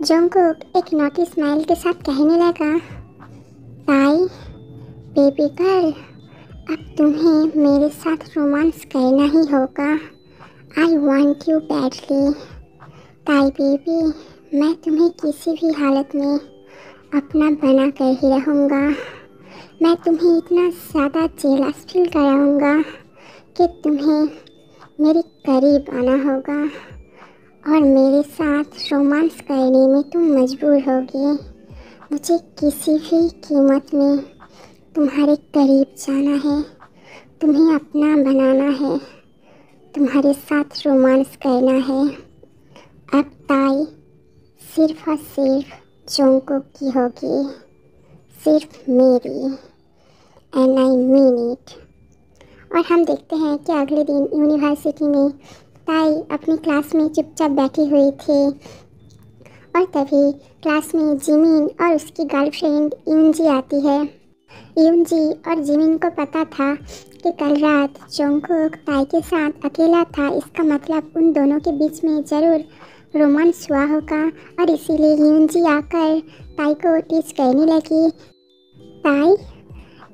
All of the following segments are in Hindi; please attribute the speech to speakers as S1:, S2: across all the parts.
S1: जोंकुक एक नोटी स्माइल के साथ कहने लगा ताई बेबी गर्ल, अब तुम्हें मेरे साथ रोमांस करना ही होगा। I want you badly Tae baby, मैं तुम्हें किसी भी हालत में अपना बना कर ही रहूँगा। मैं तुम्हें इतना ज़्यादा जेलस फील कराऊँगा कि तुम्हें मेरे करीब आना होगा। और मेरे साथ रोमांस करने में तुम मजबूर होगी। मुझे किसी भी कीमत में तुम्हारे करीब जाना है, तुम्हें अपना बनाना है, तुम्हारे साथ रोमांस करना है। अब ताई, सिर्फ़ और सिर्फ़ चौंको की होगी, सिर्फ़ मेरी। एंड आई मीन इट और हम देखते हैं कि अगले दिन यूनिवर्सिटी में ताई अपनी क्लास में चुपचाप बैठी हुई थी। और तभी क्लास में जिमिन और उसकी गर्लफ्रेंड यूनजी आती है। यूनजी और जिमिन को पता था कि कल रात जोंकुक ताई के साथ अकेला था। इसका मतलब उन दोनों के बीच में ज़रूर रोमांस हुआ होगा और इसीलिए यूनजी आकर ताई को टीच करने लगी। ताई,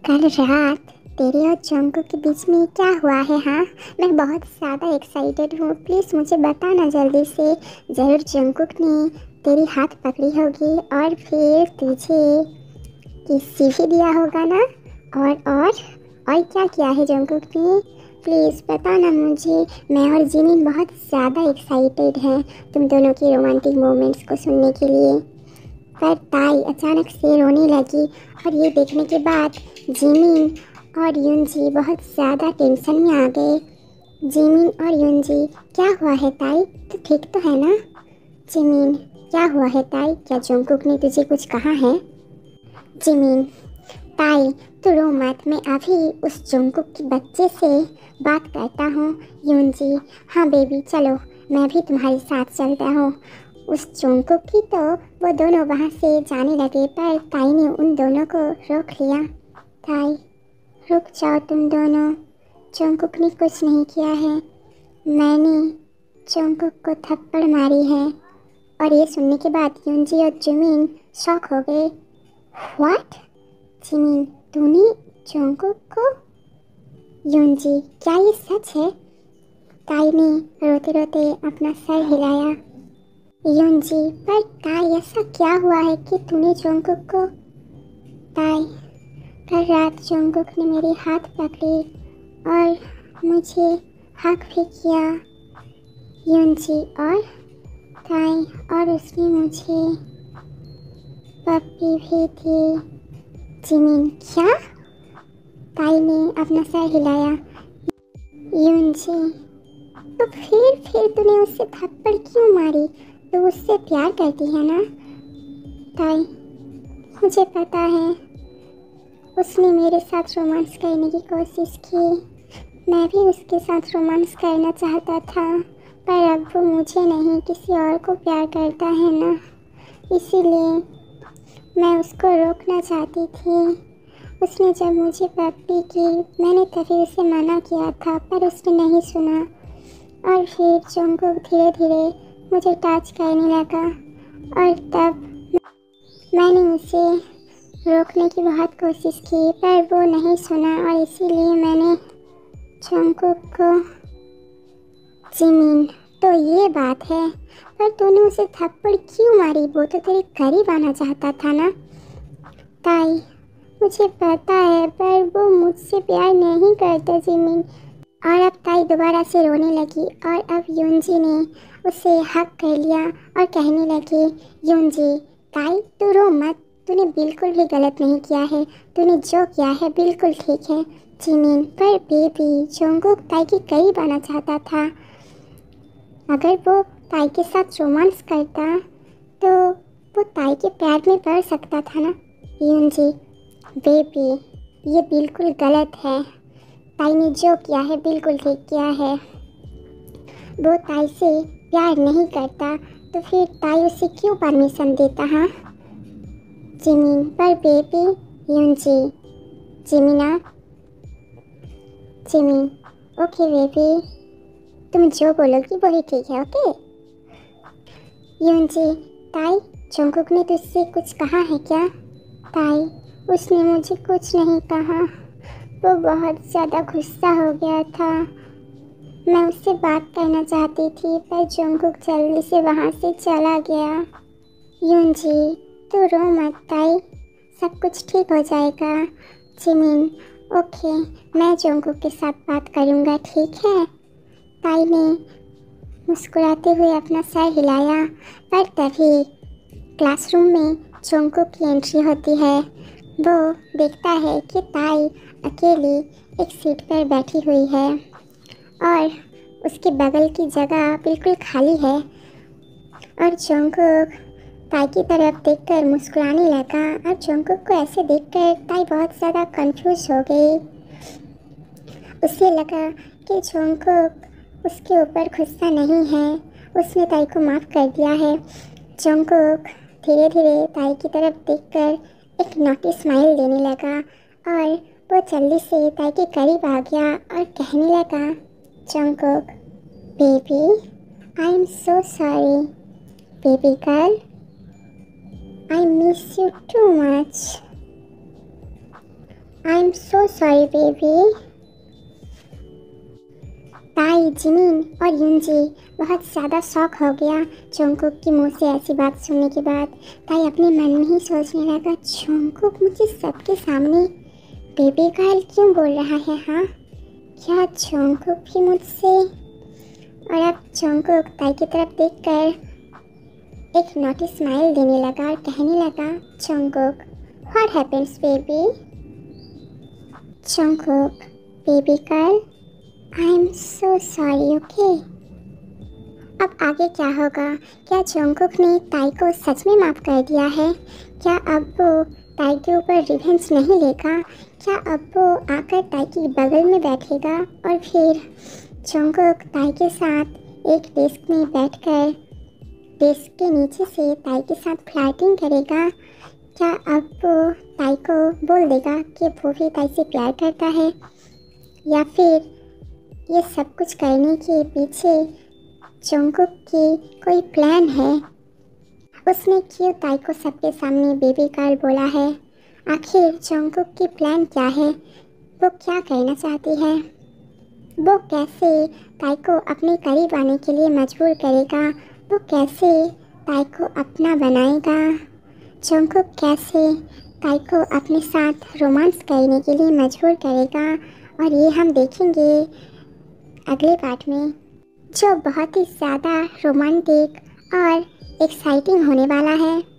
S1: कल रात तेरे और चौंकू के बीच में क्या हुआ है हाँ? मैं बहुत ज़्यादा एक्साइटेड हूँ। प्लीज़ मुझे बताना जल्दी से। ज़रूर चौंकुक ने तेरी हाथ पकड़ी होगी और फिर तुझे किसी भी दिया होगा ना? और और और क्या किया है जंकुक ने? प्लीज़ बताना मुझे। मैं और जिमिन बहुत ज़्यादा एक्साइटेड हैं तुम दोनों की रोमांटिक मोमेंट्स को सुनने के लिए। पर ताई अचानक से रोने लगी और ये देखने के बाद जिमिन और युनजी बहुत ज़्यादा टेंशन में आ गए। जिमिन और युनजी, क्या हुआ है ताई? तो ठीक तो है ना? जिमिन, क्या हुआ है ताई? क्या जंकुक ने तुझे कुछ कहा है? जिमिन, ताई तो रो मत मैं अभी उस जोंकुक के बच्चे से बात करता हूँ। यून जी हाँ बेबी, चलो, मैं भी तुम्हारे साथ चलता हूँ। उस जोंकुक की तो वो दोनों वहाँ से जाने लगे, पर ताई ने उन दोनों को रोक लिया। ताई रुक जाओ तुम दोनों। चौंकुक ने कुछ नहीं किया है। मैंने चौंकुक को थप्पड़ मारी है। और ये सुनने के बाद यूनजी और जुमिन शौक हो गए। व्हाट जिमिन, तूने जोंकुक को? युनजी, क्या ये सच है? ताई ने रोते रोते अपना सर हिलाया। युनजी, पर ताई, ऐसा क्या हुआ है कि तूने जोंकुक को? ताई कल रात जोंकुक ने मेरे हाथ पकड़े और मुझे हक भी किया। युनजी और ताई और उसने मुझे पप्पी भी थी जिमिन, क्या? ताई ने अपना सर हिलाया। यूनजी तो फिर फिर तूने उससे थप्पड़ क्यों मारी? तो उससे प्यार करती है ना? ताई, मुझे पता है उसने मेरे साथ रोमांस करने की कोशिश की। मैं भी उसके साथ रोमांस करना चाहता था, पर अब वो मुझे नहीं, किसी और को प्यार करता है ना। इसीलिए मैं उसको रोकना चाहती थी। उसने जब मुझे पप्पी की, मैंने तभी उसे मना किया था, पर उसने नहीं सुना। और फिर चोंगू धीरे धीरे मुझे टच करने लगा, और तब मैंने उसे रोकने की बहुत कोशिश की, पर वो नहीं सुना और इसीलिए मैंने चोंगू को ज़मीन। तो ये बात है, पर तूने उसे थप्पड़ क्यों मारी? वो तो तेरे करीब आना चाहता था ना? ताई, मुझे पता है, पर वो मुझसे प्यार नहीं करता जिमिन। और अब ताई दोबारा से रोने लगी, और अब यूनजी ने उसे हक कर लिया और कहने लगी यूनजी ताई, तू रो मत। तूने बिल्कुल भी गलत नहीं किया है। तूने जो किया है, बिल्कुल ठीक है। जिमिन पर बेबी जोंगुक ताई के करीब आना चाहता था। अगर वो ताई के साथ रोमांस करता तो वो ताई के प्यार में पड़ सकता था ना? यून जी, बेबी, ये बिल्कुल गलत है। ताई ने जो किया है, बिल्कुल ठीक किया है। वो ताई से प्यार नहीं करता तो फिर ताई उसे क्यों परमिशन देता हाँ? जिमिन पर बेबी यून जी जिमिना जिमिन ओके बेबी तुम जो बोलोगी वही ठीक है ओके यूनजी ताई जंकुक ने तुझसे कुछ कहा है क्या? ताई, उसने मुझे कुछ नहीं कहा। वो बहुत ज़्यादा गुस्सा हो गया था। मैं उससे बात करना चाहती थी, पर जंकुक जल्दी से वहाँ से चला गया। यून जी तू रो मत ताई। सब कुछ ठीक हो जाएगा। जिमिन, ओके, मैं जोंगकुक के साथ बात करूँगा, ठीक है? ताई ने मुस्कुराते हुए अपना सर हिलाया, पर तभी क्लासरूम में जोंगकुक की एंट्री होती है। वो देखता है कि ताई अकेली एक सीट पर बैठी हुई है और उसके बगल की जगह बिल्कुल खाली है और जोंगकुक ताई की तरफ़ देखकर मुस्कुराने लगा। और जंकुक को ऐसे देखकर ताई बहुत ज़्यादा कंफ्यूज हो गई। उसे लगा कि जंकुक उसके ऊपर गुस्सा नहीं है। उसने ताई को माफ़ कर दिया है। जंकुक धीरे धीरे ताई की तरफ़ देखकर एक नोटी स्माइल देने लगा और वो जल्दी से ताई के करीब आ गया और कहने लगा, Jungkook baby I am so sorry baby girl miss you too much. I'm so sorry, baby. Tae Jimin और युनजी बहुत ज़्यादा शौक हो गया चोंकुक की मुँह से ऐसी बात सुनने के बाद ताई अपने मन में ही सोचने लगा चोंकुक मुझे सबके सामने बेबी गर्ल क्यों बोल रहा है हाँ क्या चोंकुक भी मुझसे और अब चोंकुक ताई की तरफ़ देखकर एक नोटी स्माइल देने लगा और कहने लगा, Jungkook what happens baby Jungkook baby girl I am so sorry okay अब आगे क्या होगा? क्या चंगुक ने ताई को सच में माफ़ कर दिया है? क्या अब वो ताई के ऊपर रिवेंज नहीं लेगा? क्या अब वो आकर ताई की बगल में बैठेगा? और फिर चंगुक ताई के साथ एक डेस्क में बैठकर डेस्क के नीचे से ताई के साथ फ्लैटिंग करेगा। क्या अब वो ताई को बोल देगा कि वो भी ताई से प्यार करता है? या फिर ये सब कुछ करने के पीछे चोंकुक की कोई प्लान है? उसने क्यों ताई को सबके सामने बेबी गर्ल बोला है? आखिर चोंकुक की प्लान क्या है? वो क्या कहना चाहती है? वो कैसे ताई को अपने करीब आने के लिए मजबूर करेगा? वो कैसे ताई को अपना बनाएगा? चोंको कैसे ताई को अपने साथ रोमांस करने के लिए मजबूर करेगा? और ये हम देखेंगे अगले पार्ट में, जो बहुत ही ज़्यादा रोमांटिक और एक्साइटिंग होने वाला है।